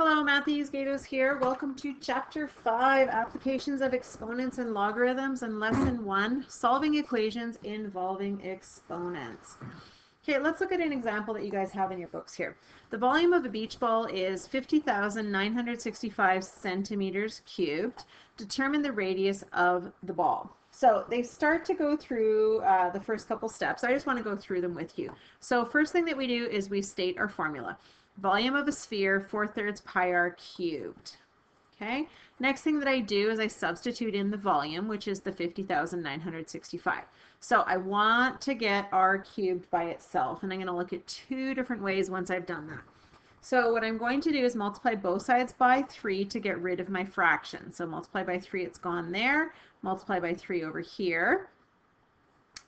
Hello, Matthews Gajdos here. Welcome to Chapter 5, Applications of Exponents and Logarithms, and Lesson 1, Solving Equations Involving Exponents. Okay, let's look at an example that you guys have in your books here. The volume of a beach ball is 50,965 centimeters cubed. Determine the radius of the ball. So they start to go through uh, the first couple steps. I just want to go through them with you. So first thing that we do is we state our formula. Volume of a sphere, 4 thirds pi r cubed. Okay, next thing that I do is I substitute in the volume, which is the 50,965. So I want to get r cubed by itself, and I'm going to look at two different ways once I've done that. So what I'm going to do is multiply both sides by 3 to get rid of my fraction. So multiply by 3, it's gone there. Multiply by 3 over here.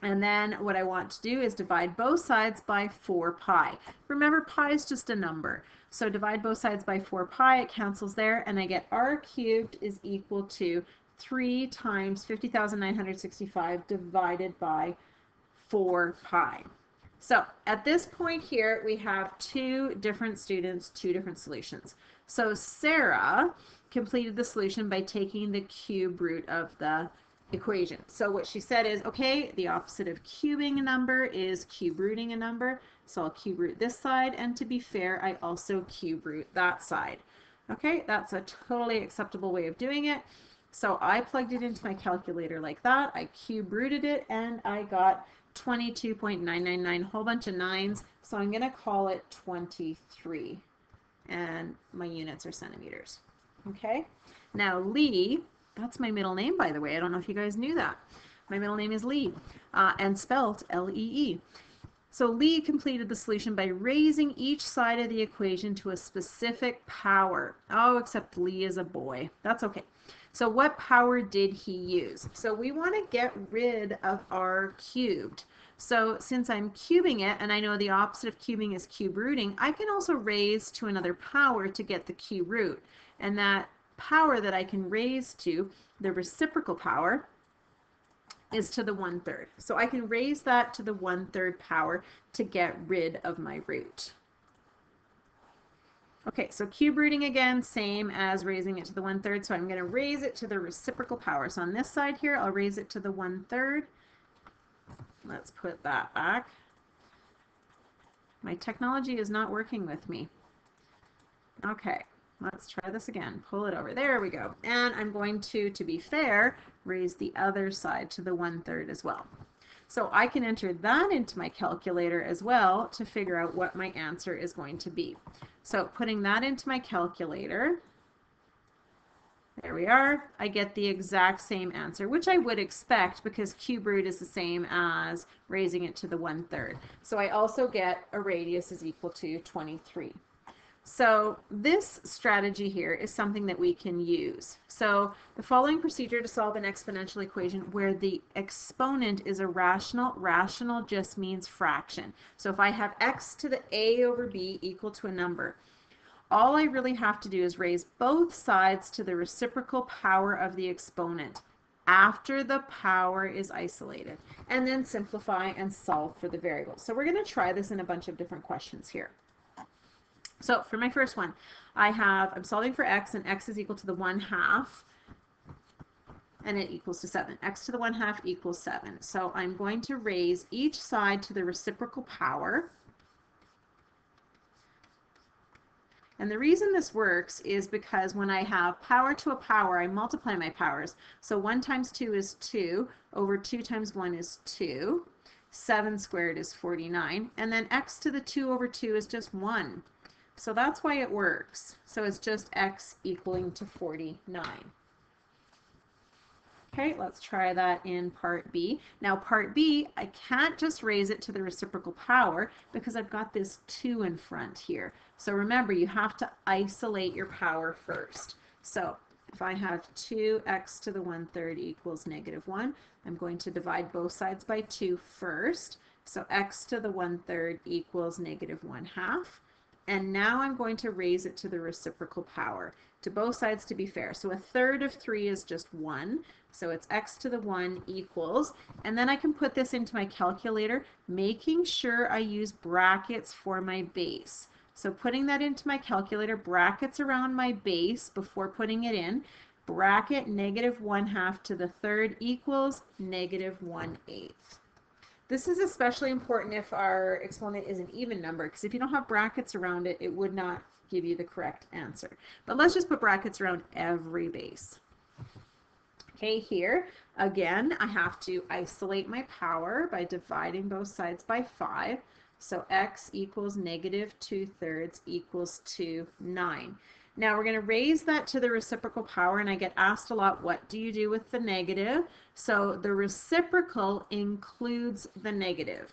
And then what I want to do is divide both sides by 4 pi. Remember, pi is just a number. So divide both sides by 4 pi, it cancels there, and I get r cubed is equal to 3 times 50,965 divided by 4 pi. So at this point here, we have two different students, two different solutions. So Sarah completed the solution by taking the cube root of the equation. So what she said is, okay, the opposite of cubing a number is cube rooting a number. So I'll cube root this side, and to be fair, I also cube root that side. Okay, that's a totally acceptable way of doing it. So I plugged it into my calculator like that. I cube rooted it, and I got 22.999, whole bunch of nines. So I'm going to call it 23. And my units are centimeters. Okay. Now Lee, that's my middle name, by the way. I don't know if you guys knew that. My middle name is Lee, uh, and spelled L-E-E. -E. So Lee completed the solution by raising each side of the equation to a specific power. Oh, except Lee is a boy. That's okay. So what power did he use? So we want to get rid of r cubed. So since I'm cubing it, and I know the opposite of cubing is cube rooting, I can also raise to another power to get the cube root. And that power that I can raise to, the reciprocal power, is to the one-third. So I can raise that to the one-third power to get rid of my root. Okay, so cube rooting again, same as raising it to the one-third. So I'm going to raise it to the reciprocal power. So on this side here, I'll raise it to the one-third. Let's put that back. My technology is not working with me. Okay, let's try this again. Pull it over. There we go. And I'm going to, to be fair, raise the other side to the one-third as well. So I can enter that into my calculator as well to figure out what my answer is going to be. So putting that into my calculator, there we are. I get the exact same answer, which I would expect because cube root is the same as raising it to the one-third. So I also get a radius is equal to 23. So this strategy here is something that we can use. So the following procedure to solve an exponential equation where the exponent is a rational, rational just means fraction. So if I have x to the a over b equal to a number, all I really have to do is raise both sides to the reciprocal power of the exponent after the power is isolated and then simplify and solve for the variable. So we're going to try this in a bunch of different questions here. So for my first one, I have, I'm solving for x, and x is equal to the 1 half, and it equals to 7. x to the 1 half equals 7. So I'm going to raise each side to the reciprocal power. And the reason this works is because when I have power to a power, I multiply my powers. So 1 times 2 is 2, over 2 times 1 is 2. 7 squared is 49. And then x to the 2 over 2 is just 1. So that's why it works. So it's just x equaling to 49. Okay, let's try that in part B. Now part B, I can't just raise it to the reciprocal power because I've got this 2 in front here. So remember, you have to isolate your power first. So if I have 2x to the 1 third equals negative 1, I'm going to divide both sides by 2 first. So x to the 1 third equals negative 1 half. And now I'm going to raise it to the reciprocal power to both sides to be fair. So a third of 3 is just 1. So it's x to the 1 equals. And then I can put this into my calculator, making sure I use brackets for my base. So putting that into my calculator, brackets around my base before putting it in, bracket negative 1 half to the third equals negative 1 eighth. This is especially important if our exponent is an even number, because if you don't have brackets around it, it would not give you the correct answer. But let's just put brackets around every base. Okay, here, again, I have to isolate my power by dividing both sides by 5. So x equals negative 2 thirds equals 2, 9. Now we're going to raise that to the reciprocal power, and I get asked a lot, what do you do with the negative? So the reciprocal includes the negative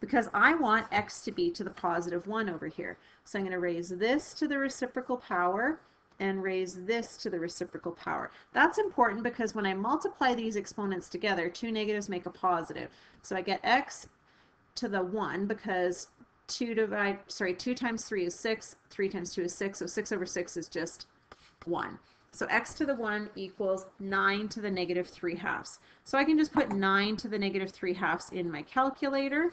because I want x to be to the positive 1 over here. So I'm going to raise this to the reciprocal power and raise this to the reciprocal power. That's important because when I multiply these exponents together, two negatives make a positive. So I get x to the 1 because 2 divide, sorry, 2 times 3 is 6, 3 times 2 is 6, so 6 over 6 is just 1. So x to the 1 equals 9 to the negative 3 halves. So I can just put 9 to the negative 3 halves in my calculator,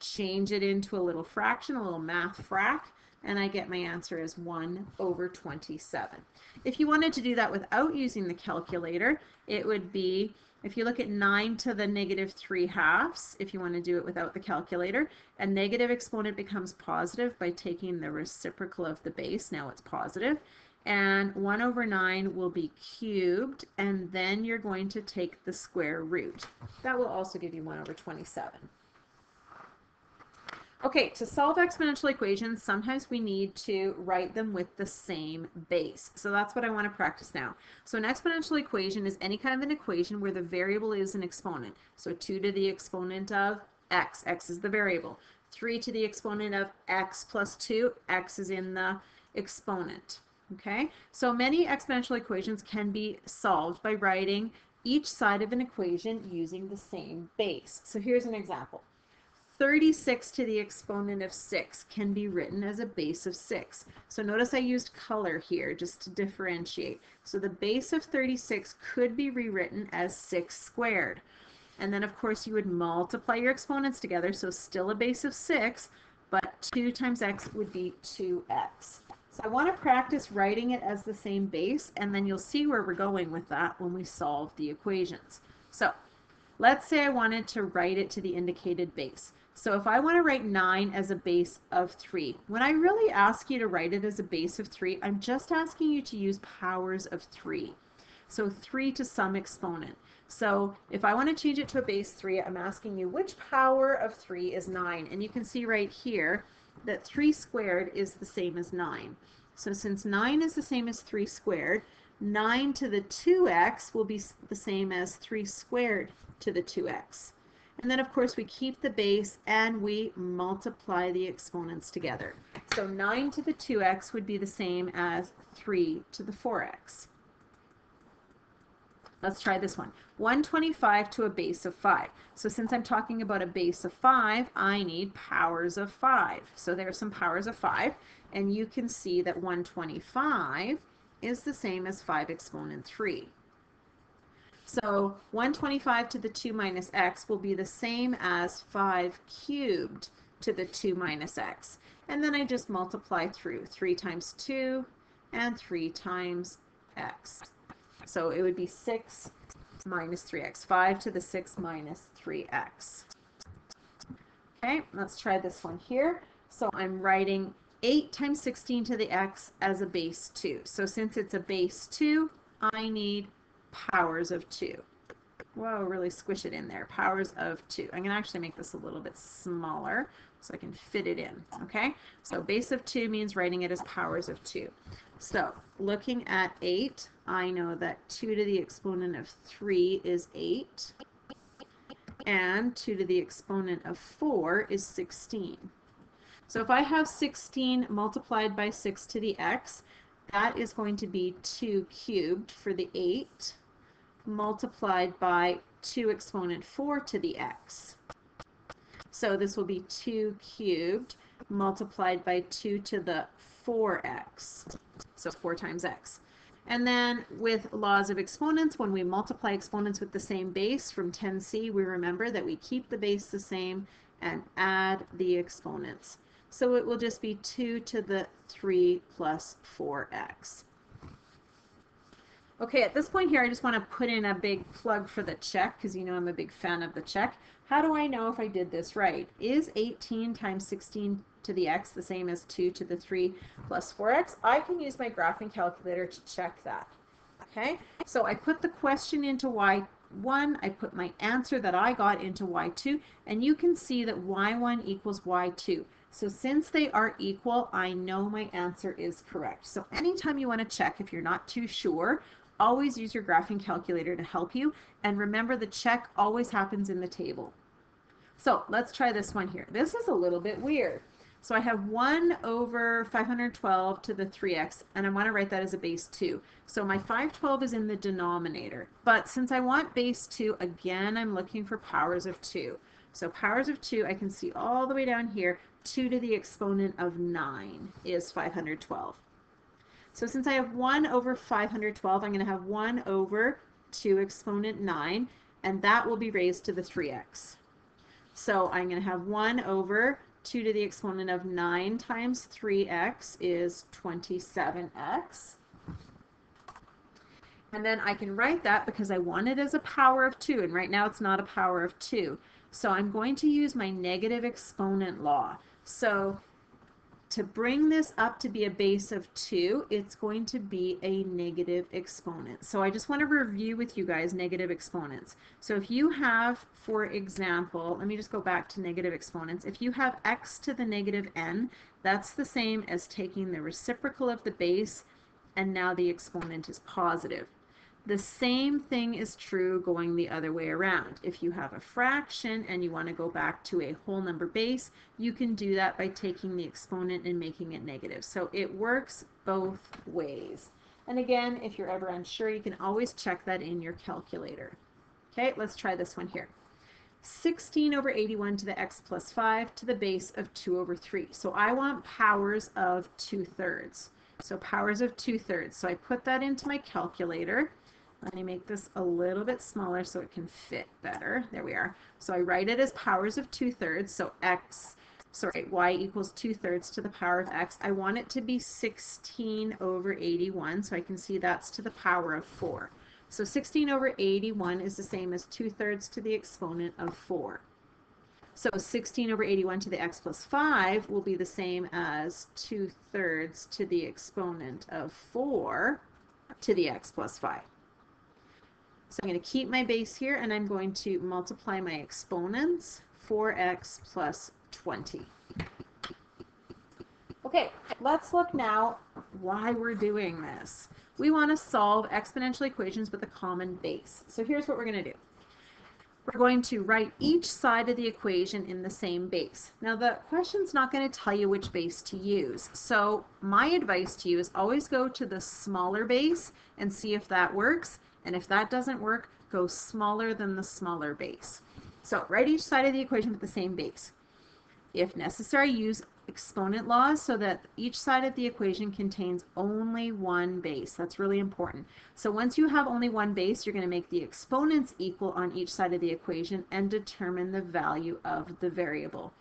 change it into a little fraction, a little math frac, and I get my answer as 1 over 27. If you wanted to do that without using the calculator, it would be if you look at 9 to the negative 3 halves, if you want to do it without the calculator, a negative exponent becomes positive by taking the reciprocal of the base. Now it's. And 1 over 9 will be cubed, and then you're going to take the square root. That will also give you 1 over 27. Okay, to solve exponential equations, sometimes we need to write them with the same base. So that's what I want to practice now. So an exponential equation is any kind of an equation where the variable is an exponent. So 2 to the exponent of x, x is the variable. 3 to the exponent of x plus 2, x is in the exponent. Okay, so many exponential equations can be solved by writing each side of an equation using the same base. So here's an example. 36 to the exponent of 6 can be written as a base of 6. So notice I used color here just to differentiate. So the base of 36 could be rewritten as 6 squared. And then of course you would multiply your exponents together, so still a base of 6, but 2 times x would be 2x. So I want to practice writing it as the same base, and then you'll see where we're going with that when we solve the equations. So let's say I wanted to write it to the indicated base. So if I want to write 9 as a base of 3, when I really ask you to write it as a base of 3, I'm just asking you to use powers of 3. So 3 to some exponent. So if I want to change it to a base 3, I'm asking you which power of 3 is 9. And you can see right here that 3 squared is the same as 9. So since 9 is the same as 3 squared, 9 to the 2x will be the same as 3 squared to the 2x. And then of course we keep the base and we multiply the exponents together. So 9 to the 2x would be the same as 3 to the 4x. Let's try this one. 125 to a base of 5. So since I'm talking about a base of 5, I need powers of 5. So there's some powers of 5, and you can see that 125 is the same as 5 exponent 3. So 125 to the 2 minus x will be the same as 5 cubed to the 2 minus x. And then I just multiply through 3 times 2 and 3 times x. So it would be 6 minus 3x. 5 to the 6 minus 3x. Okay, let's try this one here. So I'm writing 8 times 16 to the x as a base 2. So since it's a base 2, I need powers of 2. Whoa, really squish it in there. Powers of 2. I'm going to actually make this a little bit smaller so I can fit it in. Okay, so base of 2 means writing it as powers of 2. So looking at 8, I know that 2 to the exponent of 3 is 8. And 2 to the exponent of 4 is 16. So if I have 16 multiplied by 6 to the x, that is going to be 2 cubed for the 8 multiplied by 2 exponent 4 to the x. So this will be 2 cubed multiplied by 2 to the 4x. So 4 times x. And then with laws of exponents, when we multiply exponents with the same base from 10c, we remember that we keep the base the same and add the exponents. So it will just be 2 to the 3 plus 4x. Okay, at this point here, I just want to put in a big plug for the check because you know I'm a big fan of the check. How do I know if I did this right? Is 18 times 16 to the x the same as 2 to the 3 plus 4x? I can use my graphing calculator to check that. Okay, so I put the question into y1, I put my answer that I got into y2, and you can see that y1 equals y2. So since they are equal, I know my answer is correct. So anytime you want to check, if you're not too sure, always use your graphing calculator to help you. And remember the check always happens in the table. So let's try this one here. This is a little bit weird. So I have 1 over 512 to the 3x, and I want to write that as a base 2. So my 512 is in the denominator. But since I want base 2, again, I'm looking for powers of 2. So powers of 2, I can see all the way down here, 2 to the exponent of 9 is 512. So since I have 1 over 512, I'm going to have 1 over 2 exponent 9, and that will be raised to the 3x. So I'm going to have 1 over 2 to the exponent of 9 times 3x is 27x. And then I can write that because I want it as a power of 2, and right now it's not a power of 2. So I'm going to use my negative exponent law. So to bring this up to be a base of 2, it's going to be a negative exponent. So I just want to review with you guys negative exponents. So if you have, for example, let me just go back to negative exponents. If you have x to the negative n, that's the same as taking the reciprocal of the base, and now the exponent is positive. The same thing is true going the other way around. If you have a fraction and you want to go back to a whole number base, you can do that by taking the exponent and making it negative. So it works both ways. And again, if you're ever unsure, you can always check that in your calculator. Okay, let's try this one here. 16 over 81 to the x plus 5 to the base of 2 over 3. So I want powers of 2 thirds. So powers of 2 thirds. So I put that into my calculator. Let me make this a little bit smaller so it can fit better. There we are. So I write it as powers of 2 thirds. So x, sorry, y equals 2 thirds to the power of x. I want it to be 16 over 81. So I can see that's to the power of 4. So 16 over 81 is the same as 2 thirds to the exponent of 4. So 16 over 81 to the x plus 5 will be the same as 2 thirds to the exponent of 4 to the x plus 5. So I'm going to keep my base here and I'm going to multiply my exponents, 4x plus 20. Okay, let's look now why we're doing this. We want to solve exponential equations with a common base. So here's what we're going to do. We're going to write each side of the equation in the same base. Now the question's not going to tell you which base to use. So my advice to you is always go to the smaller base and see if that works. And if that doesn't work, go smaller than the smaller base. So write each side of the equation with the same base. If necessary, use exponent laws so that each side of the equation contains only one base. That's really important. So once you have only one base, you're going to make the exponents equal on each side of the equation and determine the value of the variable.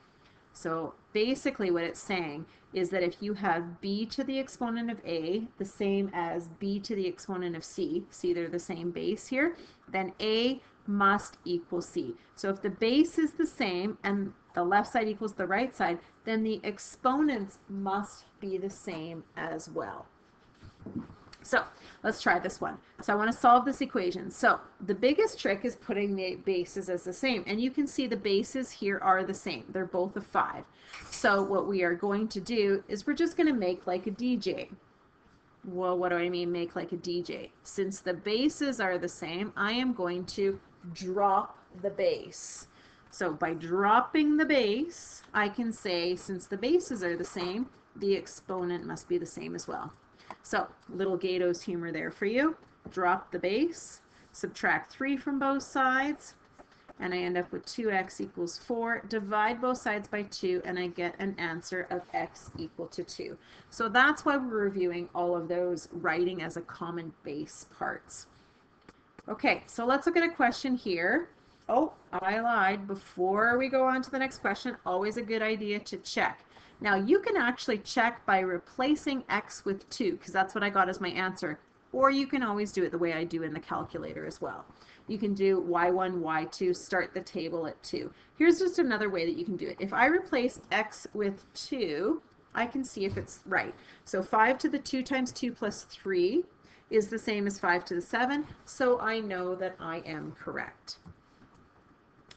So basically what it's saying is that if you have b to the exponent of a the same as b to the exponent of c, see they're the same base here, then a must equal c. So if the base is the same and the left side equals the right side, then the exponents must be the same as well. So let's try this one. So I want to solve this equation. So the biggest trick is putting the bases as the same. And you can see the bases here are the same. They're both a 5. So what we are going to do is we're just going to make like a DJ. Well, what do I mean make like a DJ? Since the bases are the same, I am going to drop the base. So by dropping the base, I can say since the bases are the same, the exponent must be the same as well. So little Gajdos's humor there for you. Drop the base, subtract 3 from both sides, and I end up with 2x equals 4. Divide both sides by 2, and I get an answer of x equal to 2. So that's why we're reviewing all of those writing as a common base parts. Okay, so let's look at a question here. Oh, I lied. Before we go on to the next question, always a good idea to check. Now you can actually check by replacing x with 2 because that's what I got as my answer. Or you can always do it the way I do in the calculator as well. You can do y1, y2, start the table at 2. Here's just another way that you can do it. If I replace x with 2, I can see if it's right. So 5 to the 2 times 2 plus 3 is the same as 5 to the 7, so I know that I am correct.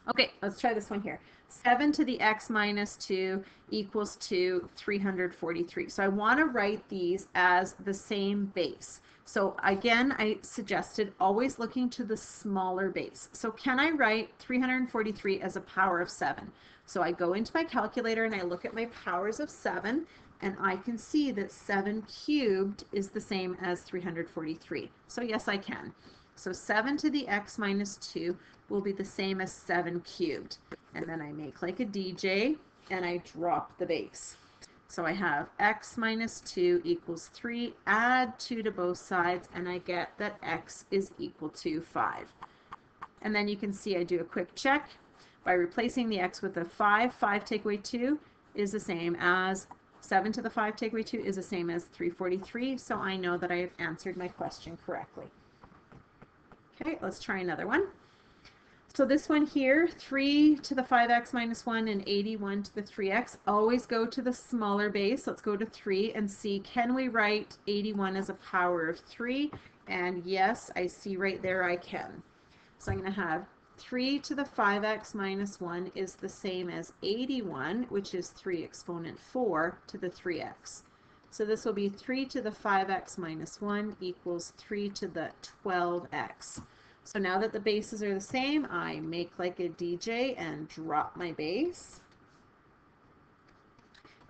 Okay, let's try this one here. 7 to the x minus 2 equals to 343. So I want to write these as the same base. So again, I suggested always looking to the smaller base. So can I write 343 as a power of 7? So I go into my calculator and I look at my powers of 7 and I can see that 7 cubed is the same as 343. So yes, I can. So 7 to the x minus 2 will be the same as 7 cubed. And then I make like a DJ and I drop the base. So I have x minus 2 equals 3, add 2 to both sides, and I get that x is equal to 5. And then you can see I do a quick check by replacing the x with a 5. 5 take away 2 is the same as 7 to the 5 take away 2 is the same as 343, so I know that I have answered my question correctly. Okay, let's try another one. So this one here, 3 to the 5x minus 1 and 81 to the 3x, always go to the smaller base. Let's go to 3 and see, can we write 81 as a power of 3? And yes, I see right there I can. So I'm going to have 3 to the 5x minus 1 is the same as 81, which is 3 exponent 4 to the 3x. So this will be 3 to the 5x minus 1 equals 3 to the 12x. So now that the bases are the same, I make like a DJ and drop my base.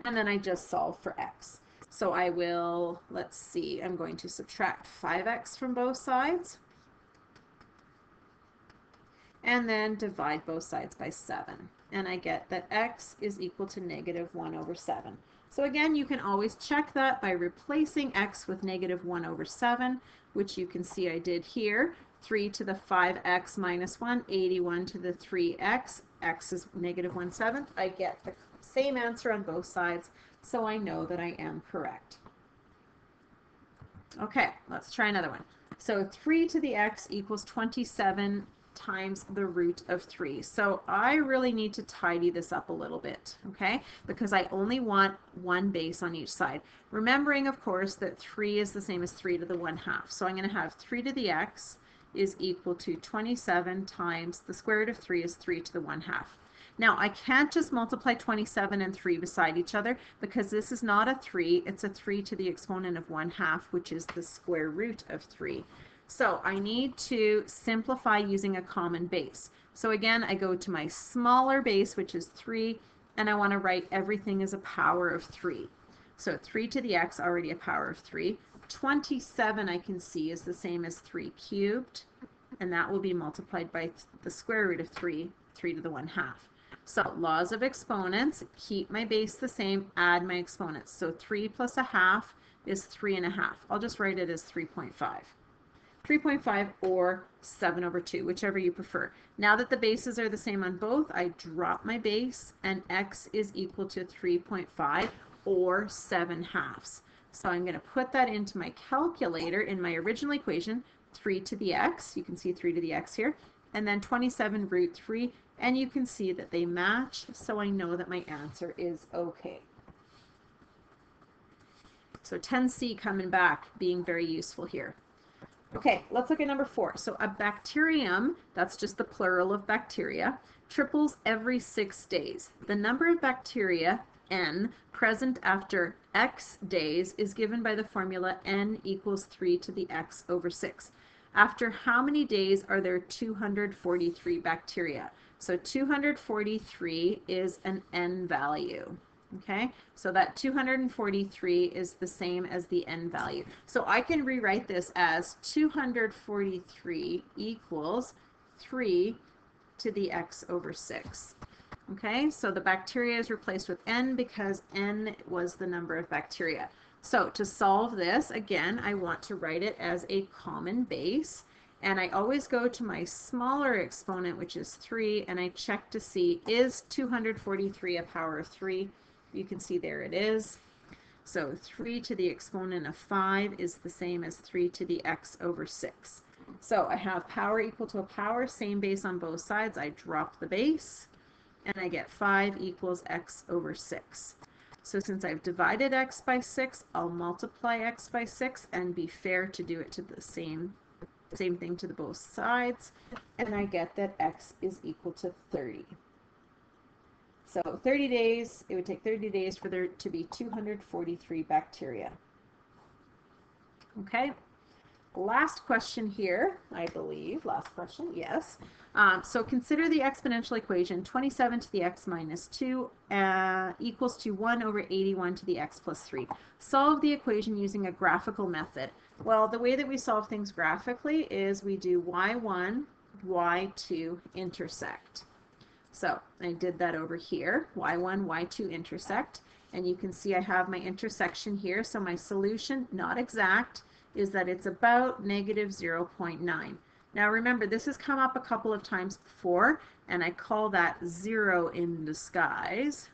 And then I just solve for x. So I will, let's see, I'm going to subtract 5x from both sides. And then divide both sides by 7. And I get that x is equal to negative 1 over 7. So again, you can always check that by replacing x with negative 1 over 7, which you can see I did here. 3 to the 5x minus 1, 81 to the 3x, x is negative 1 seventh. I get the same answer on both sides, so I know that I am correct. Okay, let's try another one. So 3 to the x equals 27 times the root of 3. So I really need to tidy this up a little bit, okay? Because I only want one base on each side. Remembering, of course, that 3 is the same as 3 to the 1 half. So I'm going to have 3 to the x is equal to 27 times the square root of 3 is 3 to the 1 half. Now, I can't just multiply 27 and 3 beside each other because this is not a 3, it's a 3 to the exponent of 1 half, which is the square root of 3. So I need to simplify using a common base. So again, I go to my smaller base, which is 3, and I want to write everything as a power of 3. So 3 to the x, already a power of 3. 27 I can see is the same as 3 cubed, and that will be multiplied by the square root of 3, 3 to the 1 half. So laws of exponents, keep my base the same, add my exponents. So 3 plus a half is 3 and a half. I'll just write it as 3.5. 3.5 or 7 over 2, whichever you prefer. Now that the bases are the same on both, I drop my base and x is equal to 3.5 or 7 halves. So I'm going to put that into my calculator in my original equation, 3 to the x, you can see 3 to the x here, and then 27 root 3, and you can see that they match, so I know that my answer is okay. So 10C coming back, being very useful here. Okay, let's look at number four. So a bacterium, that's just the plural of bacteria, triples every six days. The number of bacteria n present after x days is given by the formula n equals 3 to the x over 6. After how many days are there 243 bacteria? So 243 is an n value. Okay, so that 243 is the same as the n value. So I can rewrite this as 243 equals 3 to the x over 6. Okay, so the bacteria is replaced with n because n was the number of bacteria. So to solve this, again, I want to write it as a common base. And I always go to my smaller exponent, which is 3, and I check to see, is 243 a power of 3? You can see there it is. So 3 to the exponent of 5 is the same as 3 to the x over 6. So I have power equal to a power, same base on both sides. I drop the base, and I get 5 equals x over 6. So since I've divided x by 6, I'll multiply x by 6 and be fair to do it to the same, same thing to the both sides. And I get that x is equal to 30. So 30 days, it would take 30 days for there to be 243 bacteria. Okay, last question here, I believe. Last question, yes. Um, so consider the exponential equation 27 to the x minus 2 uh, equals to 1 over 81 to the x plus 3. Solve the equation using a graphical method. Well, the way that we solve things graphically is we do y1, y2 intersect. So I did that over here, y1, y2 intersect. And you can see I have my intersection here. So my solution, not exact, is that it's about negative 0.9. Now remember, this has come up a couple of times before, and I call that zero in disguise.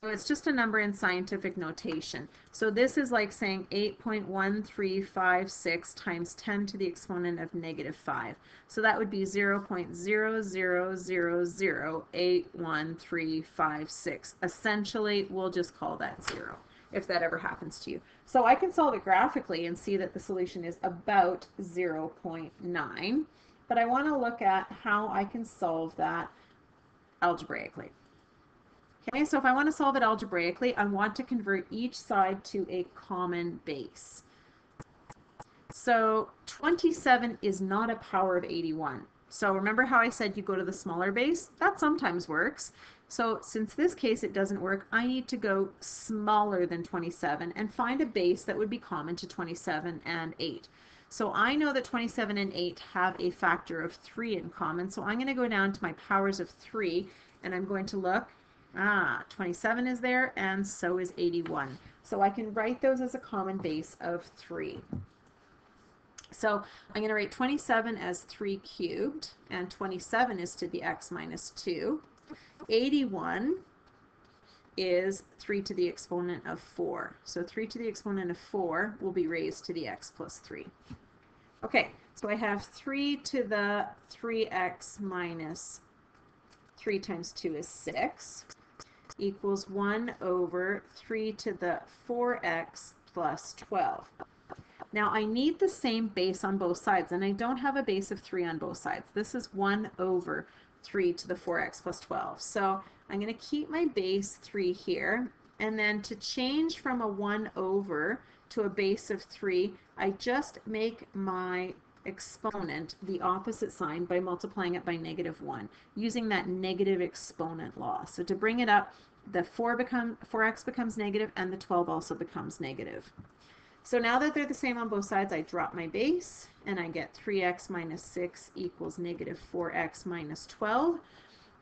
So it's just a number in scientific notation. So this is like saying 8.1356 times 10 to the exponent of negative 5. So that would be 0.000811356. Essentially, we'll just call that 0 if that ever happens to you. So I can solve it graphically and see that the solution is about 0.9, but I want to look at how I can solve that algebraically. Okay, so if I want to solve it algebraically, I want to convert each side to a common base. So 27 is not a power of 81. So remember how I said you go to the smaller base? That sometimes works. So since this case it doesn't work, I need to go smaller than 27 and find a base that would be common to 27 and 8. So I know that 27 and 8 have a factor of 3 in common. So I'm going to go down to my powers of 3 and I'm going to look. Ah, 27 is there and so is 81. So I can write those as a common base of 3. So I'm going to write 27 as 3 cubed and 27 is to the x minus 2. 81 is 3 to the exponent of 4. So 3 to the exponent of 4 will be raised to the x plus 3. Okay, so I have 3 to the 3x minus 3 times 2 is 6 equals 1 over 3 to the 4x plus 12. Now I need the same base on both sides, and I don't have a base of 3 on both sides. This is 1 over 3 to the 4x plus 12. So I'm going to keep my base 3 here. And then to change from a 1 over to a base of 3, I just make my exponent the opposite sign by multiplying it by negative 1 using that negative exponent law. So to bring it up, the 4 become 4x becomes negative and the 12 also becomes negative. So now that they're the same on both sides, I drop my base and I get 3x minus 6 equals negative 4x minus 12.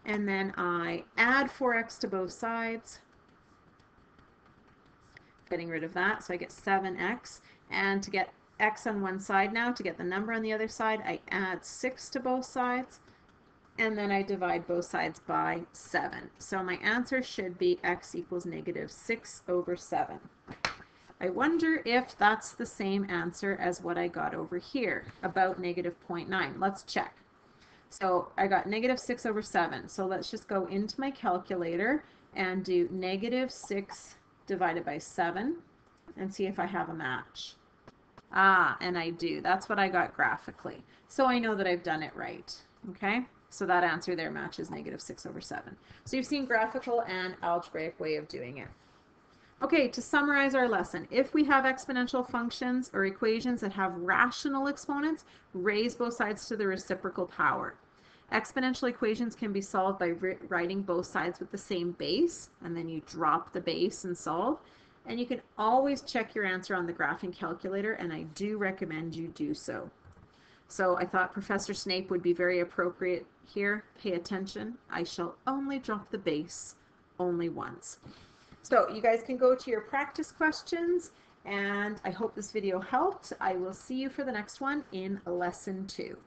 And then I add 4x to both sides, getting rid of that. So I get 7x. And to get x on one side now, to get the number on the other side, I add 6 to both sides. And then I divide both sides by 7. So my answer should be x equals negative 6 over 7. I wonder if that's the same answer as what I got over here, about negative 0.9. Let's check. So I got negative 6 over 7. So let's just go into my calculator and do negative 6 divided by 7 and see if I have a match. Ah, and I do. That's what I got graphically. So I know that I've done it right. Okay, so that answer there matches negative 6 over 7. So you've seen graphical and algebraic way of doing it. Okay, to summarize our lesson, if we have exponential functions or equations that have rational exponents, raise both sides to the reciprocal power. Exponential equations can be solved by writing both sides with the same base, and then you drop the base and solve. And you can always check your answer on the graphing calculator, and I do recommend you do so. So I thought Professor Snape would be very appropriate here. Pay attention. I shall only drop the base only once. So you guys can go to your practice questions and I hope this video helped. I will see you for the next one in lesson two.